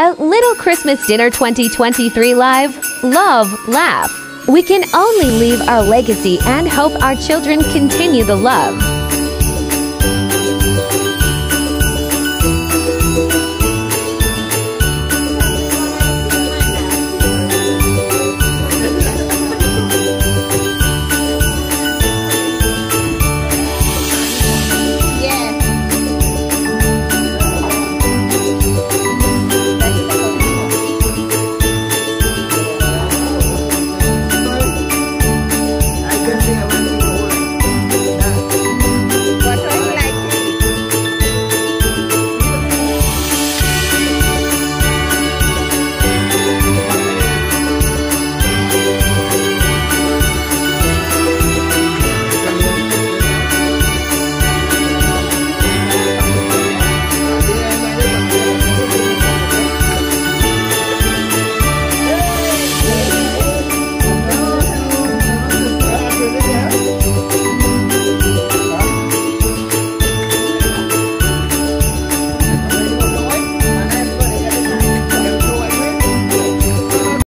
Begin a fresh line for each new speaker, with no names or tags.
At Little Christmas Dinner 2023 Live, love, laugh. We can only leave our legacy and hope our children continue the love.